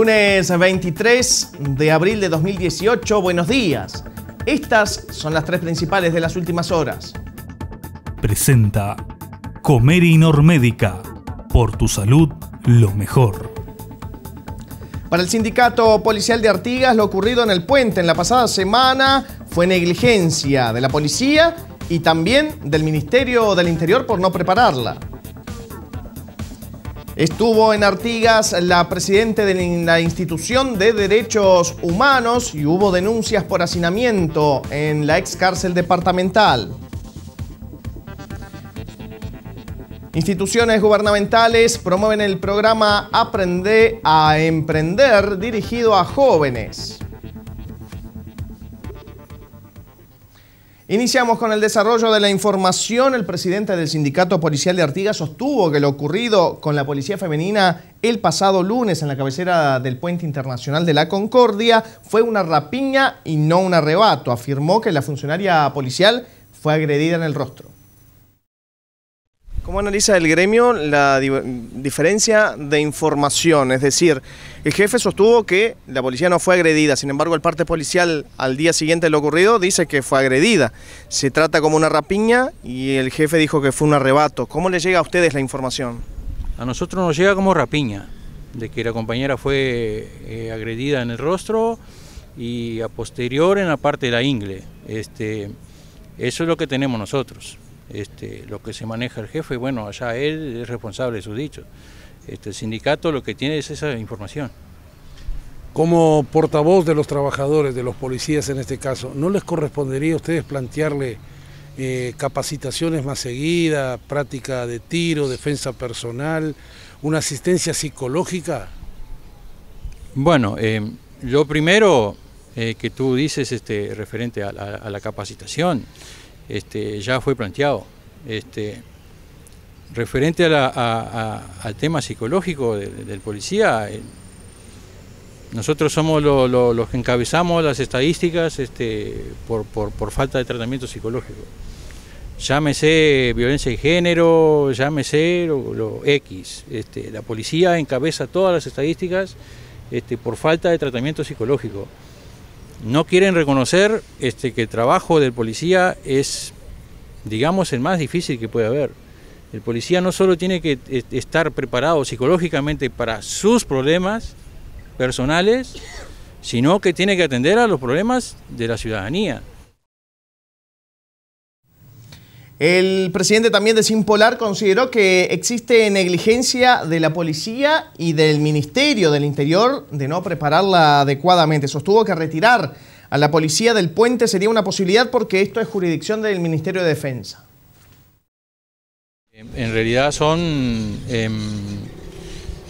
Lunes 23 de abril de 2018, buenos días. Estas son las tres principales de las últimas horas. Presenta Comer Normédica. Por tu salud, lo mejor. Para el sindicato policial de Artigas, lo ocurrido en el puente en la pasada semana fue negligencia de la policía y también del Ministerio del Interior por no prepararla. Estuvo en Artigas la presidenta de la institución de derechos humanos y hubo denuncias por hacinamiento en la ex cárcel departamental. Instituciones gubernamentales promueven el programa Aprende a Emprender dirigido a jóvenes. Iniciamos con el desarrollo de la información. El presidente del Sindicato Policial de Artigas sostuvo que lo ocurrido con la policía femenina el pasado lunes en la cabecera del Puente Internacional de la Concordia fue una rapiña y no un arrebato. Afirmó que la funcionaria policial fue agredida en el rostro. ¿Cómo analiza el gremio la diferencia de información? Es decir, el jefe sostuvo que la policía no fue agredida, sin embargo el parte policial al día siguiente de lo ocurrido dice que fue agredida. Se trata como una rapiña y el jefe dijo que fue un arrebato. ¿Cómo le llega a ustedes la información? A nosotros nos llega como rapiña, de que la compañera fue eh, agredida en el rostro y a posterior en la parte de la ingle. Este, eso es lo que tenemos nosotros. Este, lo que se maneja el jefe, bueno, allá él es responsable de sus dichos. Este, el sindicato lo que tiene es esa información. Como portavoz de los trabajadores, de los policías en este caso, ¿no les correspondería a ustedes plantearle eh, capacitaciones más seguidas, práctica de tiro, defensa personal, una asistencia psicológica? Bueno, eh, lo primero eh, que tú dices este, referente a la capacitación, este, ya fue planteado. Este, referente al tema psicológico del policía, nosotros somos los que encabezamos las estadísticas este, por, falta de tratamiento psicológico. Llámese violencia de género, llámese lo, X. La policía encabeza todas las estadísticas por falta de tratamiento psicológico no quieren reconocer este, que el trabajo del policía es, digamos, el más difícil que puede haber. El policía no solo tiene que estar preparado psicológicamente para sus problemas personales, sino que tiene que atender a los problemas de la ciudadanía. El presidente también de Simpolar consideró que existe negligencia de la policía y del Ministerio del Interior de no prepararla adecuadamente. Sostuvo que retirar a la policía del puente sería una posibilidad porque esto es jurisdicción del Ministerio de Defensa. En realidad son, em,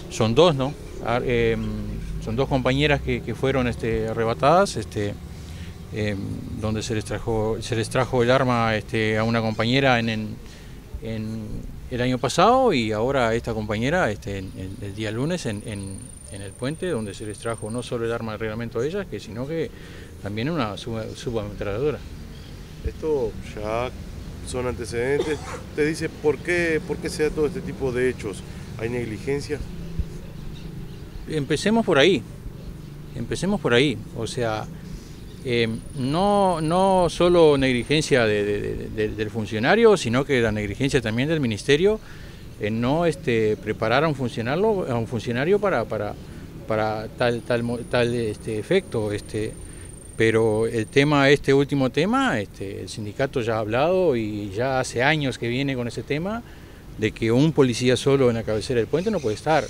son dos, ¿no? Em, son dos compañeras que, fueron este, arrebatadas. Este, eh, donde se les trajo, se les trajo el arma este, a una compañera en, el año pasado y ahora a esta compañera este, el día lunes en, el puente, donde se les trajo no solo el arma de reglamento a ellas, que, sino que también una subametralladora. Esto ya son antecedentes. Usted dice, ¿por qué, ¿por qué se da todo este tipo de hechos? ¿Hay negligencia? Empecemos por ahí. Empecemos por ahí. O sea, eh, no, no solo negligencia del funcionario, sino que la negligencia también del ministerio en no este, preparar a un funcionario, a un funcionario para, para, para tal, tal, tal este, efecto. Este, pero el tema, este último tema, este, el sindicato ya ha hablado y ya hace años que viene con ese tema de que un policía solo en la cabecera del puente no puede estar.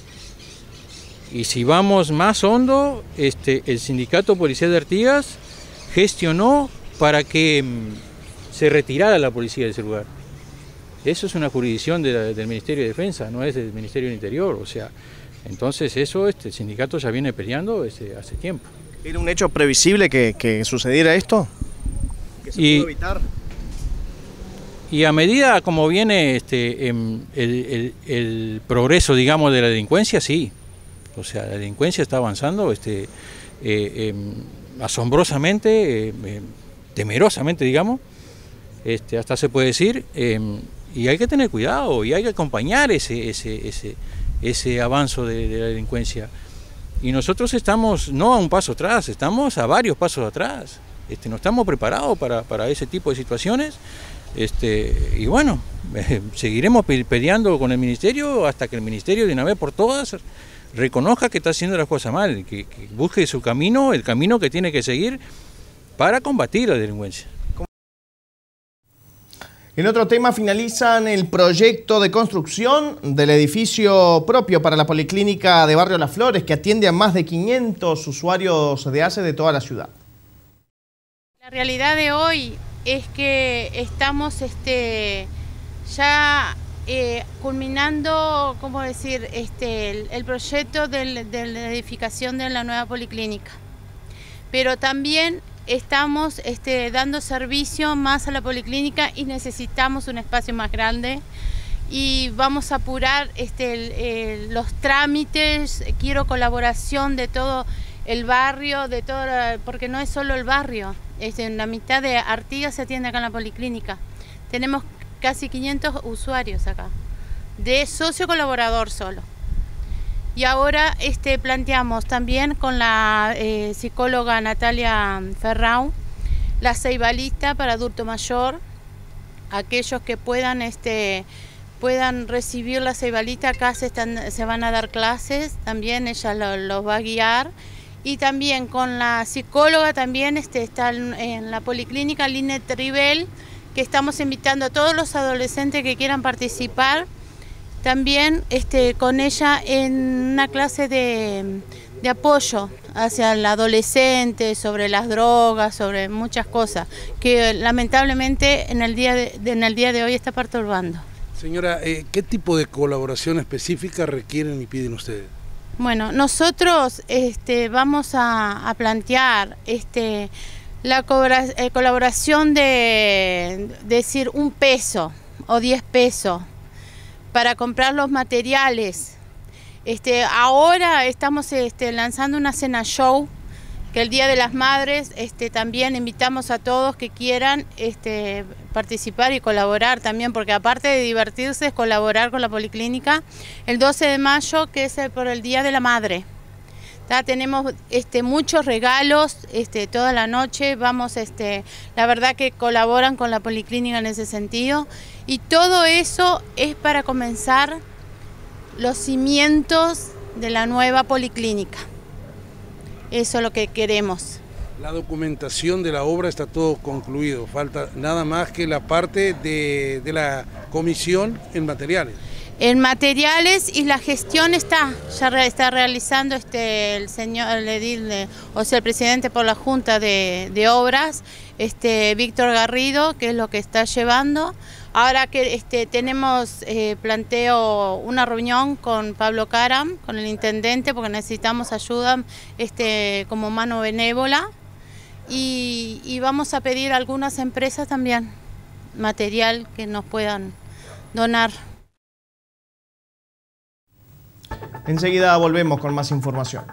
Y si vamos más hondo, este, el sindicato policial de Artigas gestionó para que mm, se retirara la policía de ese lugar. Eso es una jurisdicción del Ministerio de Defensa, no es del Ministerio del Interior. O sea, entonces eso este, el sindicato ya viene peleando desde hace tiempo. ¿Era un hecho previsible que, sucediera esto? ¿Que se y, evitar? Y a medida como viene este, em, el, progreso, digamos, de la delincuencia, sí. O sea, la delincuencia está avanzando. Este, eh, em, asombrosamente, eh, eh, temerosamente, digamos, este, hasta se puede decir, em, y hay que tener cuidado y hay que acompañar ese, ese, ese, ese avance de, la delincuencia. Y nosotros estamos no a un paso atrás, estamos a varios pasos atrás. Este, no estamos preparados para, para ese tipo de situaciones. Este, y bueno, seguiremos peleando con el ministerio hasta que el ministerio de una vez por todas reconozca que está haciendo las cosas mal, que, que busque su camino, el camino que tiene que seguir para combatir la delincuencia. En otro tema, finalizan el proyecto de construcción del edificio propio para la Policlínica de Barrio Las Flores, que atiende a más de 500 usuarios de ACE de toda la ciudad. La realidad de hoy es que estamos este, ya eh, culminando, ¿cómo decir?, este, el, proyecto del, de la edificación de la nueva policlínica. Pero también estamos este, dando servicio más a la policlínica y necesitamos un espacio más grande y vamos a apurar este, los trámites, quiero colaboración de todo el barrio, de todo, porque no es solo el barrio, este, la mitad de Artigas se atiende acá en la policlínica. Tenemos casi 500 usuarios acá, de socio colaborador solo. Y ahora este, planteamos también con la eh, psicóloga Natalia Ferrau la ceibalista para adulto mayor, aquellos que puedan, este, puedan recibir la ceibalista, acá se, van a dar clases, también ella lo, los va a guiar. Y también con la psicóloga también este, está en la policlínica Line Tribel, que estamos invitando a todos los adolescentes que quieran participar también este, con ella en una clase de, de, apoyo hacia el adolescente, sobre las drogas, sobre muchas cosas, que lamentablemente en el día de, en el día de hoy está perturbando. Señora, eh, ¿qué tipo de colaboración específica requieren y piden ustedes? Bueno, nosotros este, vamos a, a plantear este, la eh, colaboración de, de decir un peso o diez pesos para comprar los materiales. Este, ahora estamos este, lanzando una cena show que el Día de las Madres este, también invitamos a todos que quieran este, participar y colaborar también, porque aparte de divertirse es colaborar con la Policlínica. El 12 de mayo, que es por el Día de la Madre. ¿Tá? Tenemos este, muchos regalos este, toda la noche, vamos, este, la verdad que colaboran con la Policlínica en ese sentido. Y todo eso es para comenzar los cimientos de la nueva policlínica. Eso es lo que queremos. La documentación de la obra está todo concluido, falta nada más que la parte de la comisión en materiales. En materiales y la gestión está, ya está realizando este, el señor, el edil, o sea, el presidente por la Junta de, Obras, este, Víctor Garrido, que es lo que está llevando. Ahora que este, tenemos, eh, planteo una reunión con Pablo Caram, con el intendente, porque necesitamos ayuda este, como mano benévola. Y, y vamos a pedir a algunas empresas también material que nos puedan donar. Enseguida volvemos con más información.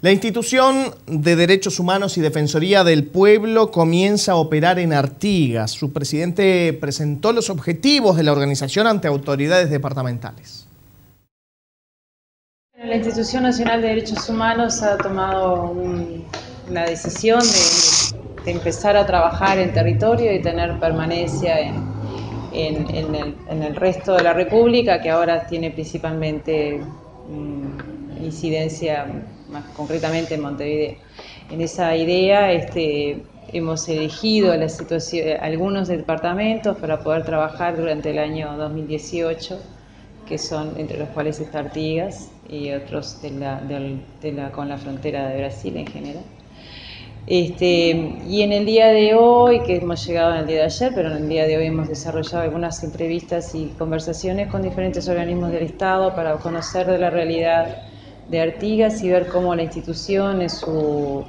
La institución de Derechos Humanos y Defensoría del Pueblo comienza a operar en Artigas. Su presidente presentó los objetivos de la organización ante autoridades departamentales. La Institución Nacional de Derechos Humanos ha tomado un, una decisión de, empezar a trabajar en territorio y tener permanencia en, el, resto de la República, que ahora tiene principalmente um, incidencia más concretamente en Montevideo. En esa idea este, hemos elegido la algunos departamentos para poder trabajar durante el año 2018, que son entre los cuales está Artigas y otros con la frontera de Brasil en general. Este, y en el día de hoy, que hemos llegado en el día de ayer, pero en el día de hoy hemos desarrollado algunas entrevistas y conversaciones con diferentes organismos del Estado para conocer de la realidad de Artigas y ver cómo la institución en su,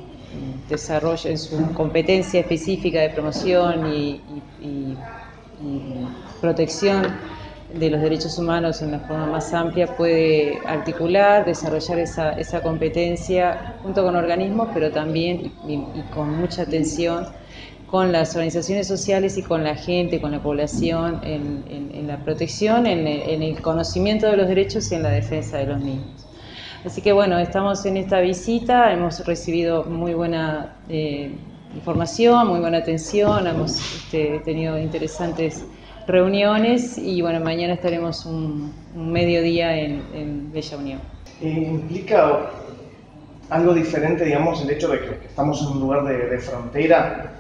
desarrollo, en su competencia específica de promoción y, protección de los derechos humanos en la forma más amplia, puede articular, desarrollar esa, esa competencia junto con organismos, pero también y, con mucha atención con las organizaciones sociales y con la gente, con la población, en, la protección, en el, conocimiento de los derechos y en la defensa de los niños. Así que bueno, estamos en esta visita, hemos recibido muy buena eh, información, muy buena atención, hemos este, tenido interesantes reuniones y bueno, mañana estaremos un, mediodía en, Bella Unión. Eh, ¿Implica algo diferente, digamos, el hecho de que, estamos en un lugar de, frontera?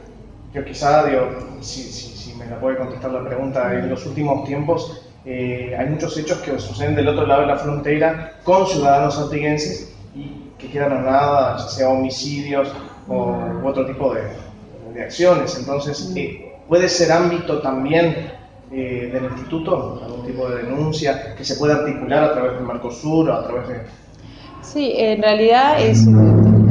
Yo quizá, digo, si, si me la puede contestar la pregunta, en los últimos tiempos eh, hay muchos hechos que suceden del otro lado de la frontera con ciudadanos antiguenses y que quedan a nada, ya sea homicidios o u otro tipo de, acciones. Entonces, eh, ¿puede ser ámbito también eh, del instituto, algún tipo de denuncia que se pueda articular a través del Mercosur o a través de... Sí, en realidad es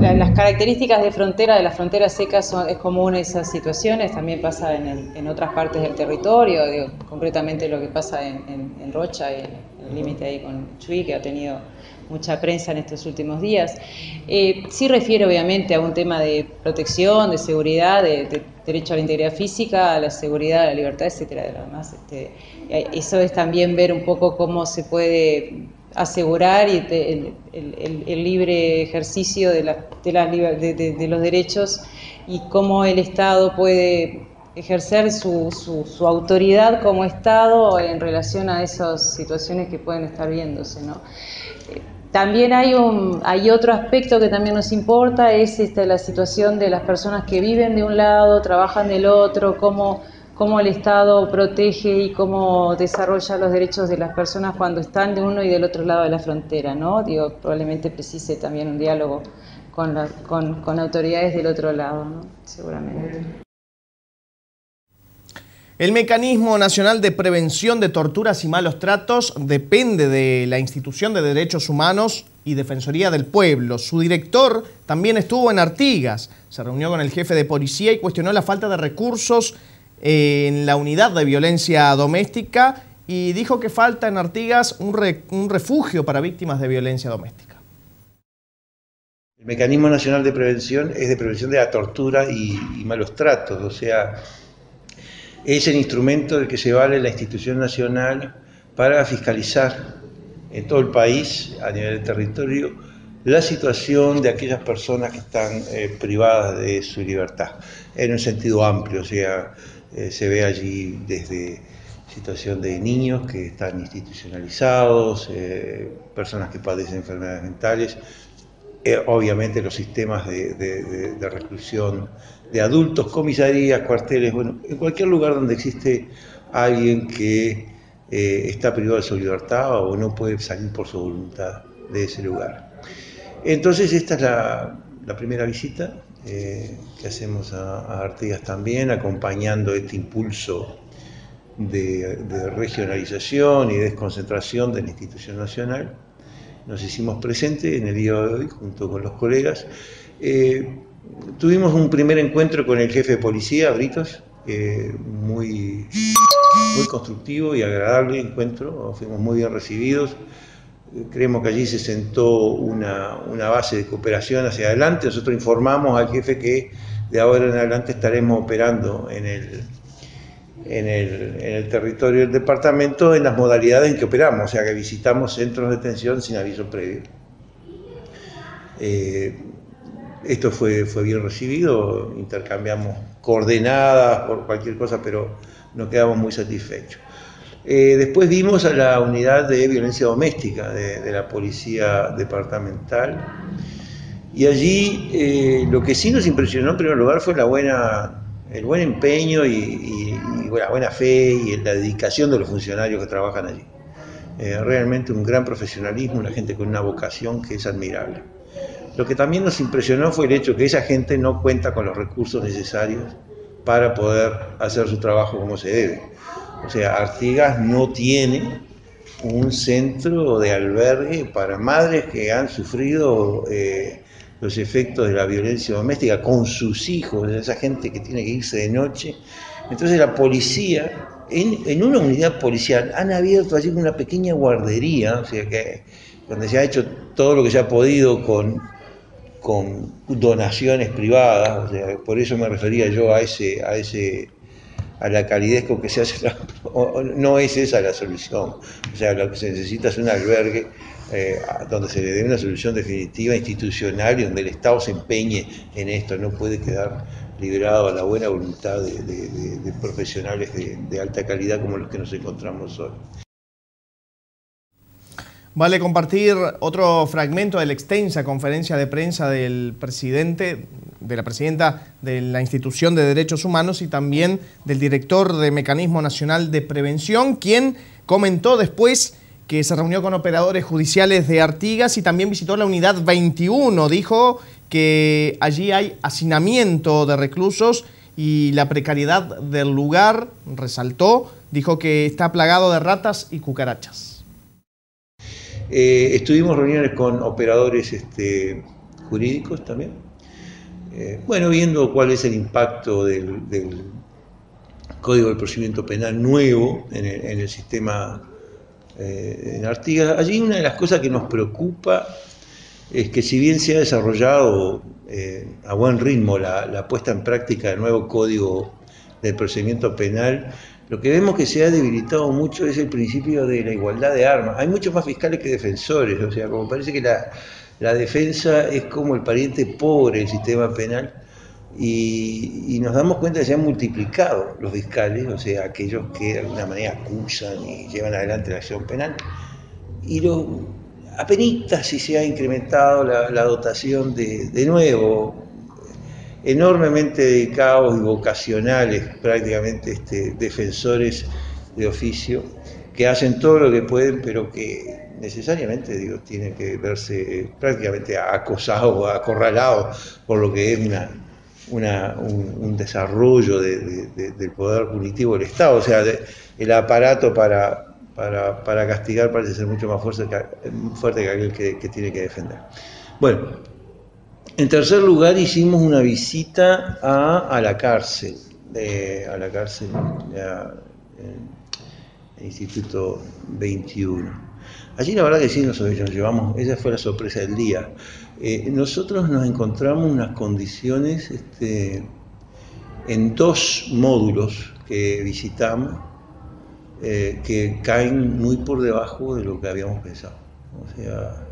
las características de frontera, de las fronteras secas, son, es común esas situaciones, también pasa en, en otras partes del territorio, concretamente lo que pasa en, en, Rocha, en el límite ahí con Chuy, que ha tenido mucha prensa en estos últimos días. Eh, sí refiere obviamente a un tema de protección, de seguridad, de, derecho a la integridad física, a la seguridad, a la libertad, etcétera. Además, este, eso es también ver un poco cómo se puede asegurar y el, libre ejercicio de, de, los derechos y cómo el Estado puede ejercer su, su, autoridad como Estado en relación a esas situaciones que pueden estar viéndose. También hay, un, hay otro aspecto que también nos importa, es esta, la situación de las personas que viven de un lado, trabajan del otro, cómo cómo el Estado protege y cómo desarrolla los derechos de las personas cuando están de uno y del otro lado de la frontera, ¿no? Digo, probablemente precise también un diálogo con, con, autoridades del otro lado, ¿no? Seguramente. El Mecanismo Nacional de Prevención de Torturas y Malos Tratos depende de la Institución de Derechos Humanos y Defensoría del Pueblo. Su director también estuvo en Artigas, se reunió con el jefe de policía y cuestionó la falta de recursos en la unidad de violencia doméstica y dijo que falta en Artigas un, refugio para víctimas de violencia doméstica. El Mecanismo Nacional de Prevención es de prevención de la tortura y, malos tratos, o sea, es el instrumento del que se vale la institución nacional para fiscalizar en todo el país, a nivel del territorio, la situación de aquellas personas que están eh, privadas de su libertad, en un sentido amplio, o sea, eh, se ve allí desde situación de niños que están institucionalizados, eh, personas que padecen enfermedades mentales, eh, obviamente los sistemas de, reclusión de adultos, comisarías, cuarteles, bueno, en cualquier lugar donde existe alguien que está privado de su libertad o no puede salir por su voluntad de ese lugar. Entonces esta es la primera visita, eh, que hacemos a, Artigas también, acompañando este impulso de, regionalización y desconcentración de la institución nacional. Nos hicimos presentes en el día de hoy junto con los colegas. Eh, tuvimos un primer encuentro con el jefe de policía, Britos, eh, muy, muy constructivo y agradable encuentro, fuimos muy bien recibidos creemos que allí se sentó una, base de cooperación hacia adelante. Nosotros informamos al jefe que de ahora en adelante estaremos operando en el, en el, territorio del departamento en las modalidades en que operamos, o sea que visitamos centros de detención sin aviso previo. Eh, esto fue, fue bien recibido, intercambiamos coordenadas por cualquier cosa, pero nos quedamos muy satisfechos. Eh, después vimos a la unidad de violencia doméstica de, la policía departamental y allí eh, lo que sí nos impresionó en primer lugar fue el buen empeño y, la buena fe y la dedicación de los funcionarios que trabajan allí. Eh, realmente un gran profesionalismo, una gente con una vocación que es admirable. Lo que también nos impresionó fue el hecho que esa gente no cuenta con los recursos necesarios para poder hacer su trabajo como se debe. O sea, Artigas no tiene un centro de albergue para madres que han sufrido eh, los efectos de la violencia doméstica con sus hijos, esa gente que tiene que irse de noche. Entonces la policía, en, una unidad policial, han abierto allí una pequeña guardería, o sea que donde se ha hecho todo lo que se ha podido con, con donaciones privadas, o sea, por eso me refería yo a ese, a ese a la calidez con que se hace, no es esa la solución. O sea, lo que se necesita es un albergue eh, donde se le dé una solución definitiva institucional y donde el Estado se empeñe en esto, no puede quedar liberado a la buena voluntad de, profesionales de alta calidad como los que nos encontramos hoy. Vale compartir otro fragmento de la extensa conferencia de prensa del presidente, de la presidenta de la Institución de Derechos Humanos y también del director de Mecanismo Nacional de Prevención, quien comentó después que se reunió con operadores judiciales de Artigas y también visitó la unidad 21. Dijo que allí hay hacinamiento de reclusos y la precariedad del lugar, resaltó, dijo que está plagado de ratas y cucarachas. Eh, estuvimos reuniones con operadores este, jurídicos también. Eh, bueno, viendo cuál es el impacto del, Código del Procedimiento Penal nuevo en el sistema eh, en Artigas. Allí una de las cosas que nos preocupa es que si bien se ha desarrollado eh, a buen ritmo la, puesta en práctica del nuevo código del procedimiento penal, lo que vemos que se ha debilitado mucho es el principio de la igualdad de armas. Hay muchos más fiscales que defensores, o sea, como parece que la, la defensa es como el pariente pobre del sistema penal y, nos damos cuenta que se han multiplicado los fiscales, o sea, aquellos que de alguna manera acusan y llevan adelante la acción penal. Y lo, apenas si se ha incrementado la, dotación de, de nuevo, enormemente dedicados y vocacionales, prácticamente este, defensores de oficio, que hacen todo lo que pueden, pero que necesariamente digo, tienen que verse prácticamente acosados o acorralados por lo que es una, un, desarrollo del poder punitivo del Estado. O sea, el aparato para, para, castigar parece ser mucho más fuerte que, fuerte que aquel que, tiene que defender. Bueno, en tercer lugar hicimos una visita a, la cárcel, a la cárcel, el Instituto 21. Allí la verdad que sí nos, llevamos, esa fue la sorpresa del día. Eh, nosotros nos encontramos unas condiciones este, en dos módulos que visitamos eh, que caen muy por debajo de lo que habíamos pensado. O sea,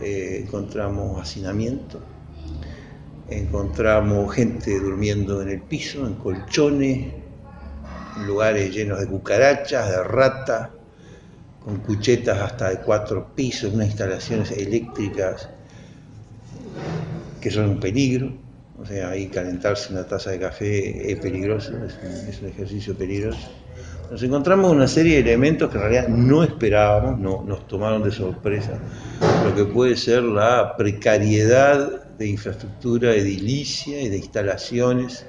eh, encontramos hacinamiento, encontramos gente durmiendo en el piso, en colchones, en lugares llenos de cucarachas, de ratas, con cuchetas hasta de cuatro pisos, unas instalaciones eléctricas que son un peligro. O sea, ahí calentarse una taza de café es peligroso, es un, ejercicio peligroso. Nos encontramos una serie de elementos que en realidad no esperábamos, no, nos tomaron de sorpresa, lo que puede ser la precariedad de infraestructura edilicia y de instalaciones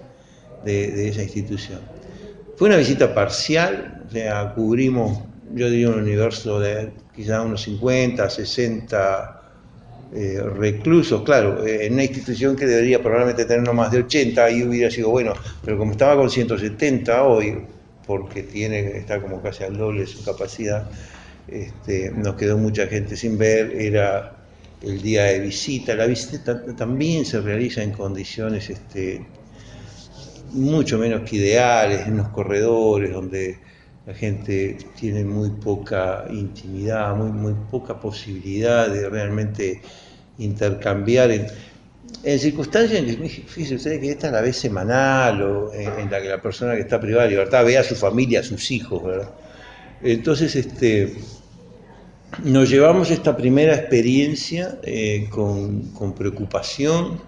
de, de esa institución. Fue una visita parcial, o sea, cubrimos, yo diría, un universo de quizás unos 50, 60 eh, reclusos, claro, eh, en una institución que debería probablemente tener no más de 80, ahí hubiera sido bueno, pero como estaba con 170 hoy, porque tiene, está como casi al doble su capacidad, este, nos quedó mucha gente sin ver, era el día de visita, la visita también se realiza en condiciones este, mucho menos que ideales, en los corredores, donde la gente tiene muy poca intimidad, muy, muy poca posibilidad de realmente intercambiar en, circunstancias en que, fíjense ustedes que esta es la vez semanal o en, la que la persona que está privada de libertad ve a su familia, a sus hijos, ¿verdad? Entonces, este, nos llevamos esta primera experiencia eh, con, con preocupación,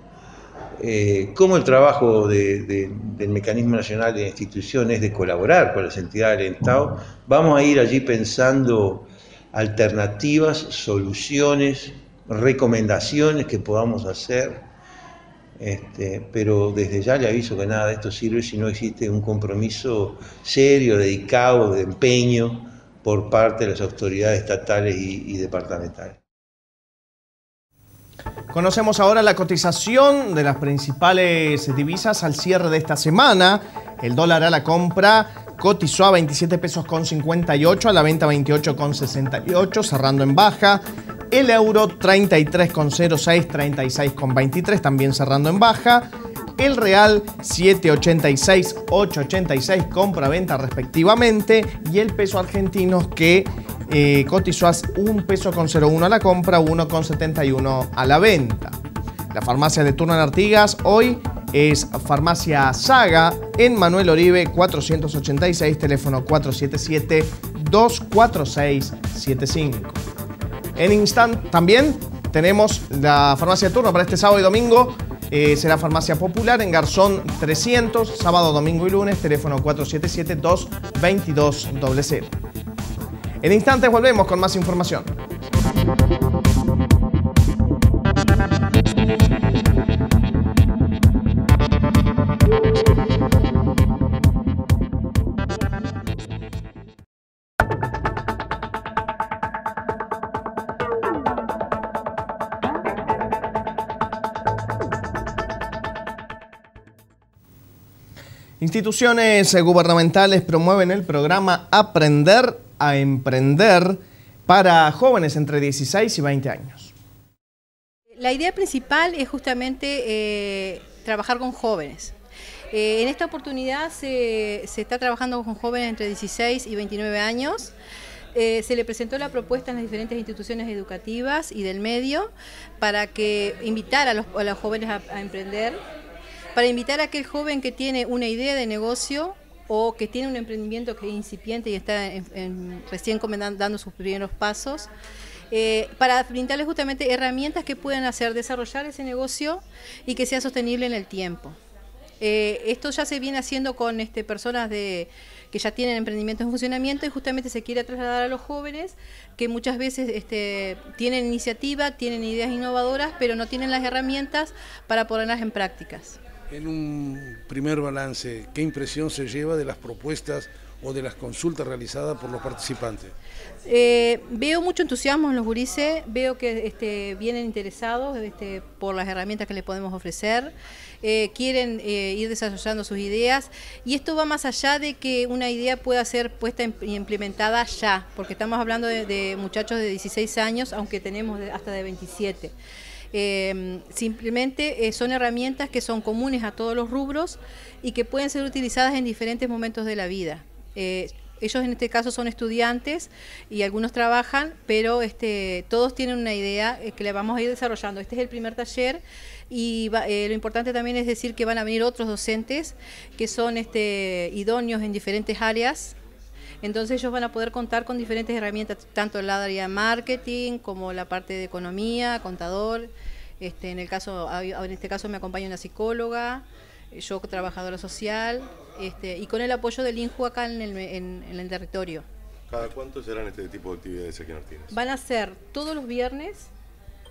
eh, cómo el trabajo del Mecanismo Nacional de Instituciones es de colaborar con las entidades del Estado, vamos a ir allí pensando alternativas, soluciones, recomendaciones que podamos hacer, este, pero desde ya le aviso que nada de esto sirve si no existe un compromiso serio, dedicado, de empeño por parte de las autoridades estatales y departamentales. Conocemos ahora la cotización de las principales divisas al cierre de esta semana. El dólar a la compra cotizó a 27 pesos con 58, a la venta 28 con 68, cerrando en baja. El euro 33,06, 36,23, también cerrando en baja. El real 7,86, 8,86, compra-venta respectivamente. Y el peso argentino que eh, cotizó a 1 peso con 01 a la compra, 1,71 a la venta. La farmacia de turno en Artigas hoy es Farmacia Saga en Manuel Oribe 486, teléfono 477-24675. En Instant también tenemos la farmacia de turno para este sábado y domingo. Eh, será Farmacia Popular en Garzón 300, sábado, domingo y lunes, teléfono 477-222-00. En instantes volvemos con más información. Instituciones gubernamentales promueven el programa Aprender a Emprender para jóvenes entre 16 y 20 años. La idea principal es justamente eh, trabajar con jóvenes. Eh, en esta oportunidad se, está trabajando con jóvenes entre 16 y 29 años. Eh, se le presentó la propuesta en las diferentes instituciones educativas y del medio para que invitar a los, jóvenes a emprender para invitar a aquel joven que tiene una idea de negocio o que tiene un emprendimiento que es incipiente y está recién dando sus primeros pasos, eh, para brindarles justamente herramientas que puedan hacer desarrollar ese negocio y que sea sostenible en el tiempo. Eh, esto ya se viene haciendo con este, personas de, que ya tienen emprendimientos en funcionamiento y justamente se quiere trasladar a los jóvenes que muchas veces este, tienen iniciativa, tienen ideas innovadoras, pero no tienen las herramientas para ponerlas en prácticas. En un primer balance, ¿qué impresión se lleva de las propuestas o de las consultas realizadas por los participantes? Eh, veo mucho entusiasmo en los gurises, veo que este, vienen interesados este, por las herramientas que les podemos ofrecer, eh, quieren eh, ir desarrollando sus ideas y esto va más allá de que una idea pueda ser puesta y implementada ya, porque estamos hablando de, de muchachos de 16 años, aunque tenemos hasta de 27. Em, simplemente eh, son herramientas que son comunes a todos los rubros y que pueden ser utilizadas en diferentes momentos de la vida. Eh, ellos en este caso son estudiantes y algunos trabajan, pero este, todos tienen una idea eh, que le vamos a ir desarrollando. Este es el primer taller y lo importante también es decir que van a venir otros docentes que son este, idóneos en diferentes áreas entonces ellos van a poder contar con diferentes herramientas, tanto en la área de marketing como la parte de economía, contador. Este, en, el caso, en este caso me acompaña una psicóloga, yo trabajadora social, este, y con el apoyo del INJU acá en el, territorio. ¿Cada cuánto serán este tipo de actividades aquí en Artigas? Van a ser todos los viernes,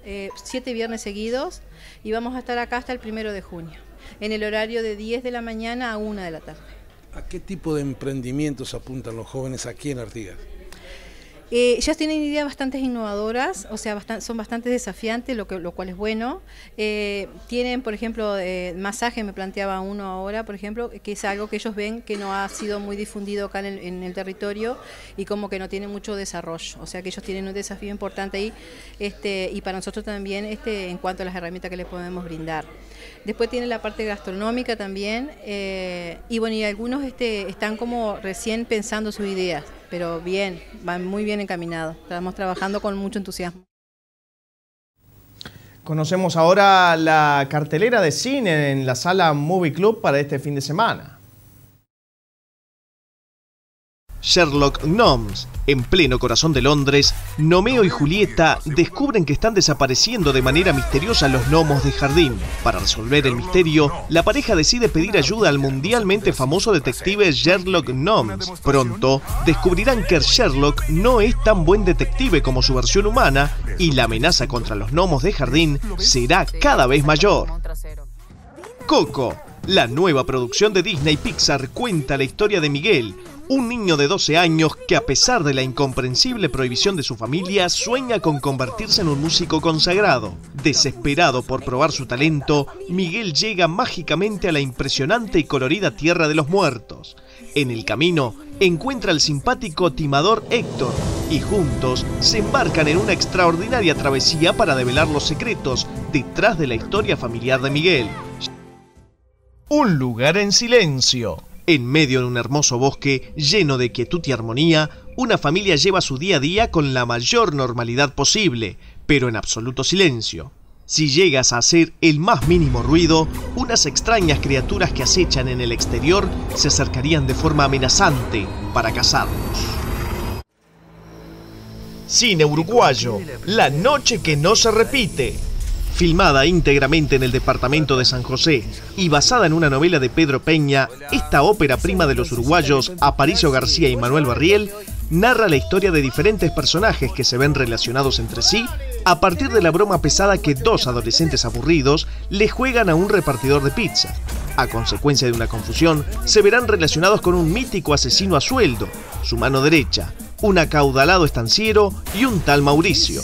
eh, siete viernes seguidos, y vamos a estar acá hasta el primero de junio, en el horario de 10 de la mañana a 1 de la tarde. ¿A qué tipo de emprendimientos apuntan los jóvenes aquí en Artigas? Eh, ellas tienen ideas bastante innovadoras, o sea, son bastante desafiantes, lo, que, lo cual es bueno. Eh, tienen, por ejemplo, eh, masaje, me planteaba uno ahora, por ejemplo, que es algo que ellos ven que no ha sido muy difundido acá en el, territorio y como que no tiene mucho desarrollo. O sea, que ellos tienen un desafío importante ahí este, y para nosotros también este, en cuanto a las herramientas que les podemos brindar. Después tiene la parte gastronómica también eh, y bueno, y algunos este, están como recién pensando sus ideas pero bien, van muy bien encaminados. Estamos trabajando con mucho entusiasmo. Conocemos ahora la cartelera de cine en la sala Movie Club para este fin de semana. Sherlock Gnomes. En pleno corazón de Londres, Nomeo y Julieta descubren que están desapareciendo de manera misteriosa los gnomos de jardín. Para resolver el misterio, la pareja decide pedir ayuda al mundialmente famoso detective Sherlock Gnomes. Pronto, descubrirán que Sherlock no es tan buen detective como su versión humana y la amenaza contra los gnomos de jardín será cada vez mayor. Coco, la nueva producción de Disney Pixar cuenta la historia de Miguel, un niño de 12 años que a pesar de la incomprensible prohibición de su familia sueña con convertirse en un músico consagrado. Desesperado por probar su talento, Miguel llega mágicamente a la impresionante y colorida Tierra de los Muertos. En el camino encuentra al simpático timador Héctor y juntos se embarcan en una extraordinaria travesía para develar los secretos detrás de la historia familiar de Miguel. Un lugar en silencio. En medio de un hermoso bosque lleno de quietud y armonía, una familia lleva su día a día con la mayor normalidad posible, pero en absoluto silencio. Si llegas a hacer el más mínimo ruido, unas extrañas criaturas que acechan en el exterior se acercarían de forma amenazante para cazarlos. Cine uruguayo, la noche que no se repite. Filmada íntegramente en el departamento de San José y basada en una novela de Pedro Peña, esta ópera prima de los uruguayos Aparicio García y Manuel Barriel narra la historia de diferentes personajes que se ven relacionados entre sí a partir de la broma pesada que dos adolescentes aburridos le juegan a un repartidor de pizza. A consecuencia de una confusión, se verán relacionados con un mítico asesino a sueldo, su mano derecha, un acaudalado estanciero y un tal Mauricio.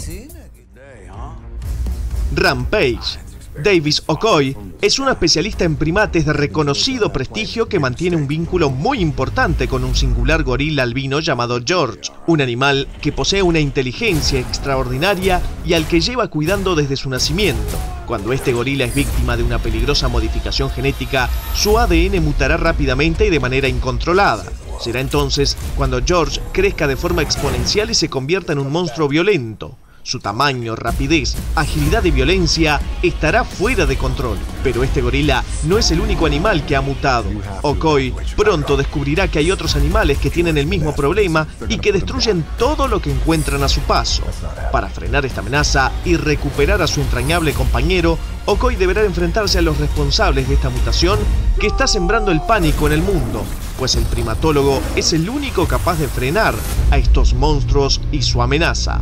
Rampage. Davis Okoy es una especialista en primates de reconocido prestigio que mantiene un vínculo muy importante con un singular gorila albino llamado George, un animal que posee una inteligencia extraordinaria y al que lleva cuidando desde su nacimiento. Cuando este gorila es víctima de una peligrosa modificación genética, su ADN mutará rápidamente y de manera incontrolada. Será entonces cuando George crezca de forma exponencial y se convierta en un monstruo violento. Su tamaño, rapidez, agilidad y violencia estará fuera de control. Pero este gorila no es el único animal que ha mutado. Okoi pronto descubrirá que hay otros animales que tienen el mismo problema y que destruyen todo lo que encuentran a su paso. Para frenar esta amenaza y recuperar a su entrañable compañero, Okoi deberá enfrentarse a los responsables de esta mutación que está sembrando el pánico en el mundo, pues el primatólogo es el único capaz de frenar a estos monstruos y su amenaza.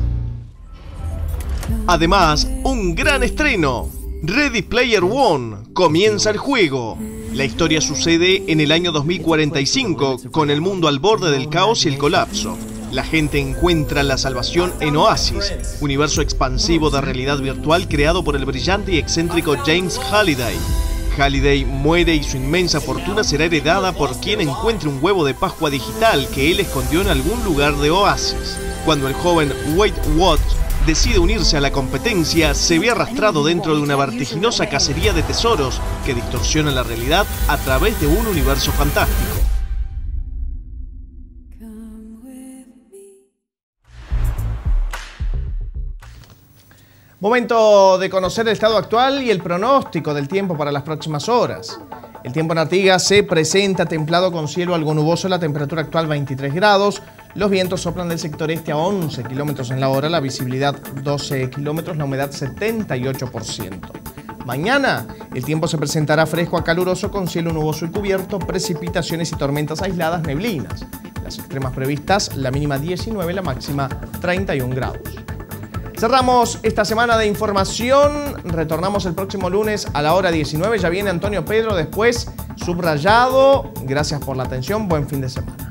Además, un gran estreno. Ready Player One comienza el juego. La historia sucede en el año 2045, con el mundo al borde del caos y el colapso. La gente encuentra la salvación en Oasis, universo expansivo de realidad virtual creado por el brillante y excéntrico James Halliday. Halliday muere y su inmensa fortuna será heredada por quien encuentre un huevo de Pascua digital que él escondió en algún lugar de Oasis. Cuando el joven Wade Watts decide unirse a la competencia, se ve arrastrado dentro de una vertiginosa cacería de tesoros que distorsiona la realidad a través de un universo fantástico. Momento de conocer el estado actual y el pronóstico del tiempo para las próximas horas. El tiempo en Artigas se presenta templado con cielo algo nuboso, la temperatura actual 23 grados, los vientos soplan del sector este a 11 kilómetros en la hora, la visibilidad 12 kilómetros, la humedad 78%. Mañana el tiempo se presentará fresco a caluroso con cielo nuboso y cubierto, precipitaciones y tormentas aisladas, neblinas. Las extremas previstas, la mínima 19, la máxima 31 grados. Cerramos esta semana de información. Retornamos el próximo lunes a la hora 19. Ya viene Antonio Pedro después subrayado. Gracias por la atención. Buen fin de semana.